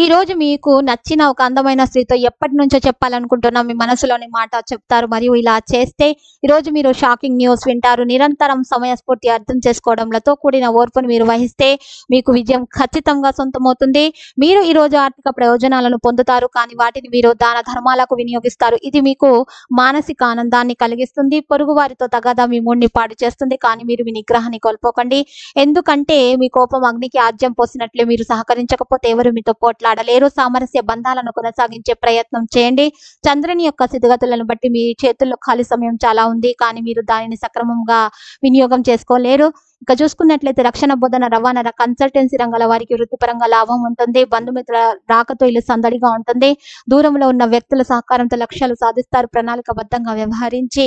ఈ రోజు మీకు నచ్చిన ఒక అందమైన స్త్రీతో ఎప్పటి నుంచో చెప్పాలనుకుంటున్నా. మీ మనసులోని మాట చెప్తారు మరియు ఇలా చేస్తే ఈ రోజు మీరు షాకింగ్ న్యూస్ వింటారు. నిరంతరం సమయస్ఫూర్తి అర్థం చేసుకోవడంతో కూడిన ఓర్పును మీరు వహిస్తే మీకు విజయం ఖచ్చితంగా సొంతమవుతుంది. మీరు ఈ రోజు ఆర్థిక ప్రయోజనాలను పొందుతారు కానీ వాటిని మీరు దాన ధర్మాలకు వినియోగిస్తారు. ఇది మీకు మానసిక ఆనందాన్ని కలిగిస్తుంది పొరుగు వారితో తగాదా మీ మూడిని పాడు చేస్తుంది కానీ మీరు మీ నిగ్రహాన్ని కోల్పోకండి. ఎందుకంటే మీ కోపం అగ్నికి ఆజ్యం పోసినట్లే మీరు సహకరించకపోతే ఎవరు మీతో పోట్ల మాట్లాడలేరు. సామరస్య బంధాలను కొనసాగించే ప్రయత్నం చేయండి. చంద్రుని యొక్క స్థితిగతులను బట్టి మీ చేతుల్లో ఖాళీ సమయం చాలా ఉంది. కానీ మీరు దానిని సక్రమంగా వినియోగం చేసుకోలేరు. ఇక చూసుకున్నట్లయితే రక్షణ బోధన రవాణా కన్సల్టెన్సీ రంగాల వారికి వృత్తిపరంగా లాభం ఉంటుంది. బంధుమిత్రుల రాకతో ఇల్లు సందడిగా ఉంటుంది. దూరంలో ఉన్న వ్యక్తుల సహకారంతో లక్ష్యాలు సాధిస్తారు. ప్రణాళికబద్ధంగా వ్యవహరించి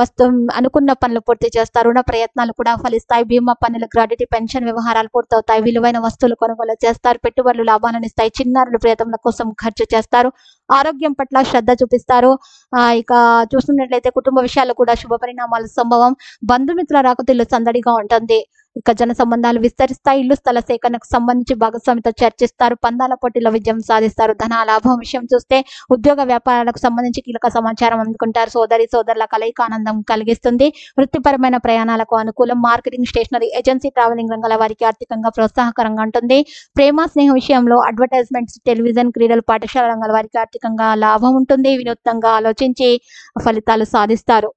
వస్తు అనుకున్న పనులు పూర్తి చేస్తారు. రుణ ప్రయత్నాలు కూడా ఫలిస్తాయి. బీమా పనులు గ్రాడ్యుటీ పెన్షన్ వ్యవహారాలు పూర్తవుతాయి. విలువైన వస్తువులు కొనుగోలు చేస్తారు. పెట్టుబడులు లాభాలను ఇస్తాయి చిన్నారుల ప్రియతముల కోసం ఖర్చు చేస్తారు. ఆరోగ్యం పట్ల శ్రద్ధ చూపిస్తారు. ఆ, ఇక చూస్తున్నట్లయితే కుటుంబ విషయాల్లో కూడా శుభ పరిణామాలు సంభవం. బంధుమిత్రుల రాకతిల్లు సందడిగా ఉంటుంది. ఇక జన సంబంధాలు విస్తరిస్తాయి. ఇల్లు స్థల సేకరణకు సంబంధించి భాగస్వామితో చర్చిస్తారు. పందాల పోటీలో విజయం సాధిస్తారు. ధన లాభం విషయం చూస్తే ఉద్యోగ వ్యాపారాలకు సంబంధించి కీలక సమాచారం అందుకుంటారు. సోదరి సోదరుల కలయిక ఆనందం కలిగిస్తుంది. వృత్తిపరమైన ప్రయాణాలకు అనుకూలం. మార్కెటింగ్ స్టేషనరీ ఏజెన్సీ ట్రావెలింగ్ రంగాల వారికి ఆర్థికంగా ప్రోత్సాహకరంగా ఉంటుంది. ప్రేమ స్నేహ విషయంలో అడ్వర్టైజ్మెంట్స్ టెలివిజన్ క్రీడలు పాఠశాల రంగాల వారికి ఆర్థికంగా లాభం ఉంటుంది. వినూత్నంగా ఆలోచించి ఫలితాలు సాధిస్తారు.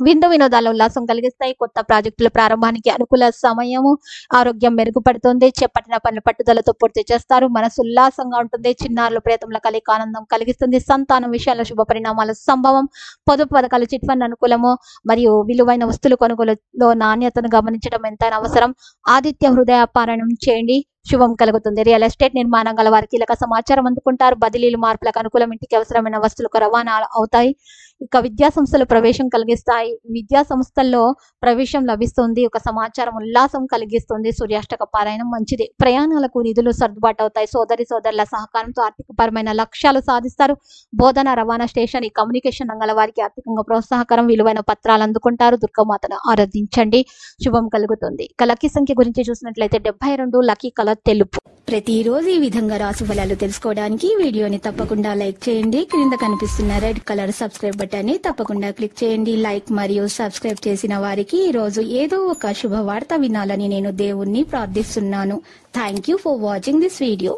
విందు వినోదాల ఉల్లాసం కలిగిస్తాయి. కొత్త ప్రాజెక్టుల ప్రారంభానికి అనుకూల సమయము ఆరోగ్యం మెరుగుపడుతుంది. చేపట్టిన పనులు పట్టుదలతో పూర్తి చేస్తారు. మనసు ఉల్లాసంగా ఉంటుంది. చిన్నారుల ప్రేతముల కలిగి ఆనందం కలిగిస్తుంది. సంతానం విషయాల్లో శుభ పరిణామాలు సంభవం. పొదుపు పథకాలు చిట్ ఫండ్ అనుకూలము మరియు విలువైన వస్తువులు కొనుగోలులో నాణ్యతను గమనించడం ఎంతైనా అవసరం. ఆదిత్య హృదయ పారాయణం చేయండి. శుభం కలుగుతుంది. రియల్ ఎస్టేట్ నిర్మాణం గల వారికి కీలక సమాచారం అందుకుంటారు. బదిలీలు మార్పులకు అనుకూలం ఇంటికి అవసరమైన వస్తువులకు రవాణా అవుతాయి. ఇక విద్యా సంస్థలు ప్రవేశం కలిగిస్తాయి. విద్యా సంస్థల్లో ప్రవేశం లభిస్తుంది. ఒక సమాచారం ఉల్లాసం కలిగిస్తుంది. సూర్యాష్టక పారాయణం మంచిది. ప్రయాణాలకు నిధులు సర్దుబాటు అవుతాయి. సోదరి సోదరుల సహకారంతో ఆర్థికపరమైన లక్ష్యాలు సాధిస్తారు. బోధన రవాణా స్టేషన్ ఈ కమ్యూనికేషన్ రంగాల వారికి ఆర్థికంగా ప్రోత్సాహకరం. విలువైన పత్రాలు అందుకుంటారు. దుర్గమాతను ఆరాధించండి. శుభం కలుగుతుంది. ఇక లక్కీ సంఖ్య గురించి చూసినట్లయితే డెబ్బై రెండు లక్కీ కలర్ తెలుపు. ప్రతిరోజు ఈ విధంగా రాసు ఫలాలు తెలుసుకోవడానికి వీడియోని తప్పకుండా లైక్ చేయండి. క్రింద కనిపిస్తున్న రెడ్ కలర్ సబ్స్క్రైబ్ బటన్ని తప్పకుండా క్లిక్ చేయండి. లైక్ మరియు సబ్స్క్రైబ్ చేసిన వారికి ఈ రోజు ఏదో ఒక శుభవార్త వినాలని నేను దేవుణ్ణి ప్రార్థిస్తున్నాను. Thank you for watching this video